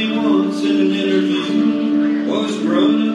me once in an interview. Was grown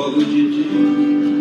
logo de dia.